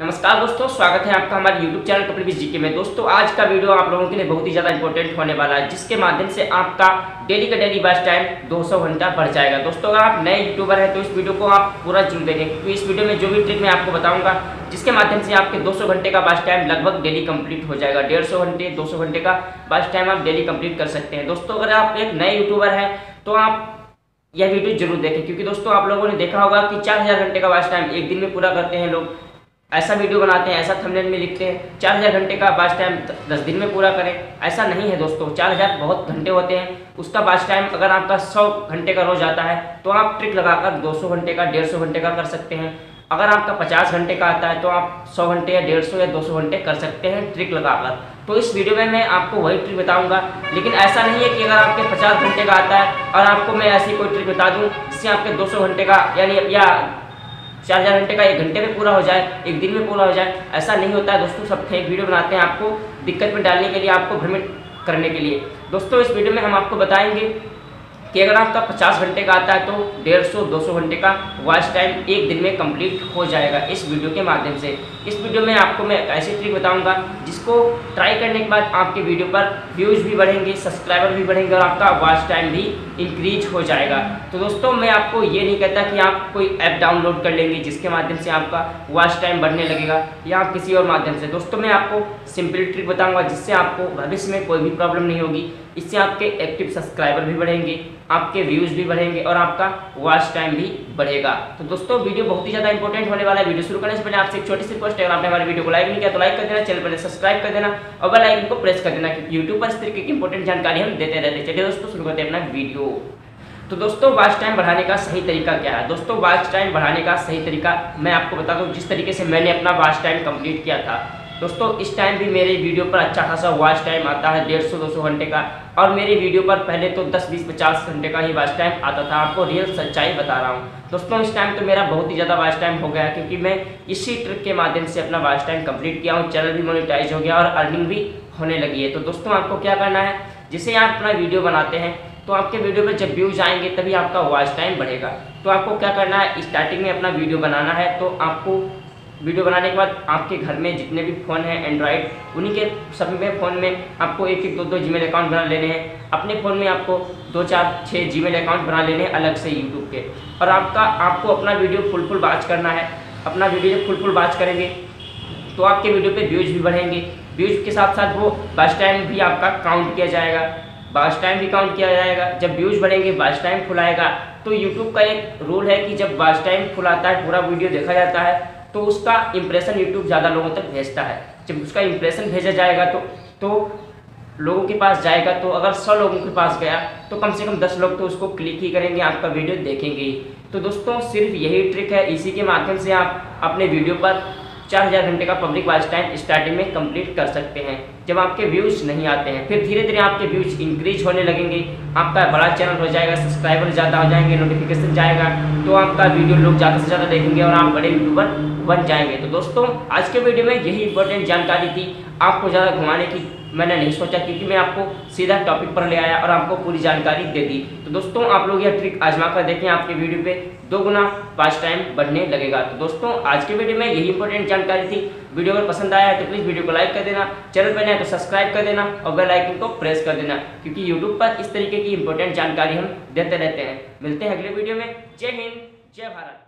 नमस्कार दोस्तों, स्वागत है आपका हमारे YouTube channel Kapil Vij GK में। दोस्तों, आज का वीडियो आप लोगों के लिए बहुत ही ज़्यादा इंपॉर्टेंट होने वाला है, जिसके माध्यम से आपका डेली का डेली बस टाइम 200 घंटा बढ़ जाएगा। दोस्तों, अगर आप नए यूट्यूबर हैं तो इस वीडियो को आप पूरा ज़रूर देखें, क्योंकि इस वीडियो में जो भी ट्रिक मैं आपको बताऊँगा, जिसके माध्यम से आपके 200 घंटे का बस टाइम लगभग डेली कंप्लीट हो जाएगा। डेढ़ घंटे, दो सौ घंटे का बस टाइम आप डेली कंप्लीट कर सकते हैं। दोस्तों, अगर आप एक नए यूट्यूबर हैं तो आप यह वीडियो ज़रूर देखें, क्योंकि दोस्तों, आप लोगों ने देखा होगा कि चार हज़ार घंटे का वाच टाइम एक दिन में पूरा करते हैं लोग। ऐसा वीडियो बनाते हैं, ऐसा थंबनेल में लिखते हैं, चार हज़ार घंटे का बाच टाइम दस दिन में पूरा करें। ऐसा नहीं है दोस्तों, चार हज़ार बहुत घंटे होते हैं। उसका बाच टाइम अगर आपका सौ घंटे का रोज आता है तो आप ट्रिक लगाकर दो सौ घंटे का, डेढ़ सौ घंटे का कर सकते हैं। अगर आपका पचास घंटे का आता है तो आप सौ घंटे या डेढ़ सौ या दो सौ घंटे कर सकते हैं ट्रिक लगाकर। तो इस वीडियो में मैं आपको वही ट्रिक बताऊँगा, लेकिन ऐसा नहीं है कि अगर आपके पचास घंटे का आता है और आपको मैं ऐसी कोई ट्रिक बता दूँ जिससे आपके दो सौ घंटे का, यानी या चार चार घंटे का, एक घंटे में पूरा हो जाए, एक दिन में पूरा हो जाए, ऐसा नहीं होता है दोस्तों, सब फेक वीडियो बनाते हैं आपको दिक्कत में डालने के लिए, आपको भ्रमित करने के लिए। दोस्तों, इस वीडियो में हम आपको बताएँगे कि अगर आपका 50 घंटे का आता है तो डेढ़ सौ, दो सौ घंटे का वॉच टाइम एक दिन में कंप्लीट हो जाएगा इस वीडियो के माध्यम से। इस वीडियो में आपको मैं ऐसी ट्रिक बताऊँगा जिसको ट्राई करने के बाद आपके वीडियो पर व्यूज़ भी बढ़ेंगे सब्सक्राइबर भी बढ़ेंगे और आपका वॉच टाइम भी इंक्रीज हो जाएगा। तो दोस्तों, मैं आपको ये नहीं कहता कि आप कोई ऐप डाउनलोड कर लेंगे जिसके माध्यम से आपका वॉच टाइम बढ़ने लगेगा या आप किसी और माध्यम से। दोस्तों, मैं आपको सिंपल ट्रिक बताऊँगा जिससे आपको भविष्य में कोई भी प्रॉब्लम नहीं होगी। इससे आपके एक्टिव सब्सक्राइबर भी बढ़ेंगे, आपके व्यूज़ भी बढ़ेंगे और आपका वॉच टाइम भी बढ़ेगा। तो दोस्तों, वीडियो बहुत ही ज़्यादा इंपॉर्टेंट होने वाला है। वीडियो शुरू करने से पहले आपसे एक छोटी सी रिक्वेस्ट है। अगर आपने हमारे वीडियो को लाइक नहीं किया तो लाइक कर देना चैनल पर सब्सक्राइब कर देना और बेल आइकन को प्रेस कर देना, क्योंकि यूट्यूब पर इस तरीके की इंपॉर्टेंट जानकारी हम देते रहते चलिए दोस्तों, शुरू करते हैं अपना वीडियो तो दोस्तों वॉच टाइम बढ़ाने का सही तरीका क्या है? दोस्तों वॉच टाइम बढ़ाने का सही तरीका मैं आपको बता दूँ, जिस तरीके से मैंने अपना वॉच टाइम कंप्लीट किया था दोस्तों, इस टाइम भी मेरे वीडियो पर अच्छा खासा वॉच टाइम आता है, डेढ़ सौ, दो सौ घंटे का। और मेरे वीडियो पर पहले तो 10 बीस, पचास घंटे का ही वॉच टाइम आता था। आपको रियल सच्चाई बता रहा हूँ। दोस्तों, इस टाइम तो मेरा बहुत ही ज़्यादा वॉच टाइम हो गया क्योंकि मैं इसी ट्रिक के माध्यम से अपना वॉच टाइम कंप्लीट किया हूँ। चैनल भी मोनिटाइज हो गया और अर्निंग भी होने लगी है। तो दोस्तों, आपको क्या करना है? जिसे आप अपना वीडियो बनाते हैं तो आपके वीडियो में जब व्यूज़ आएँगे, तभी आपका वॉच टाइम बढ़ेगा। तो आपको क्या करना है? स्टार्टिंग में अपना वीडियो बनाना है तो आपको वीडियो बनाने के बाद आपके घर में जितने भी फ़ोन हैं एंड्रॉयड उन्हीं के सभी में फ़ोन में आपको एक एक दो दो जी अकाउंट बना लेने हैं। अपने फ़ोन में आपको दो चार छः जी अकाउंट बना लेने हैं अलग से यूट्यूब के। और आपका, आपको अपना वीडियो फुल फुल बाच करना है। अपना वीडियो फुल फुल बाच करेंगे तो आपके वीडियो पे व्यूज़ भी बढ़ेंगे। व्यूज़ के साथ साथ वो बस टाइम भी आपका काउंट किया जाएगा। बास टाइम भी काउंट किया जाएगा। जब व्यूज़ बढ़ेंगे बास टाइम फुलाएगा। तो यूट्यूब का एक रूल है कि जब बास टाइम फुलाता है, पूरा वीडियो देखा जाता है। तो उसका इम्प्रेशन यूट्यूब ज़्यादा लोगों तक भेजता है। जब उसका इम्प्रेशन भेजा जाएगा तो तो लोगों के पास जाएगा तो अगर सौ लोगों के पास गया तो कम से कम दस लोग तो उसको क्लिक ही करेंगे आपका वीडियो देखेंगे तो दोस्तों, सिर्फ़ यही ट्रिक है। इसी के माध्यम से आप अपने वीडियो पर चार हज़ार घंटे का पब्लिक वॉच टाइम स्टार्टिंग में कंप्लीट कर सकते हैं। जब आपके व्यूज़ नहीं आते हैं, फिर धीरे धीरे आपके व्यूज़ इंक्रीज होने लगेंगे। आपका बड़ा चैनल हो जाएगा सब्सक्राइबर ज़्यादा हो जाएँगे नोटिफिकेशन जाएगा तो आपका वीडियो लोग ज़्यादा से ज़्यादा देखेंगे और आप बड़े यूट्यूबर बन जाएँगे। तो दोस्तों, आज के वीडियो में यही इंपॉर्टेंट जानकारी थी। आपको ज़्यादा घुमाने की मैंने नहीं सोचा क्योंकि मैं आपको सीधा टॉपिक पर ले आया और आपको पूरी जानकारी दे दी। तो दोस्तों, आप लोग यह ट्रिक आजमा कर देखें आपके वीडियो पे। दो गुना पाँच टाइम बढ़ने लगेगा। तो दोस्तों, आज के वीडियो में यही इंपॉर्टेंट जानकारी थी। वीडियो अगर पसंद आया तो प्लीज़ वीडियो को लाइक कर देना चैनल पर नए तो सब्सक्राइब कर देना और बेल आइकन को प्रेस कर देना, क्योंकि यूट्यूब पर इस तरीके की इंपॉर्टेंट जानकारी हम देते रहते हैं। मिलते हैं अगले वीडियो में। जय हिंद, जय भारत।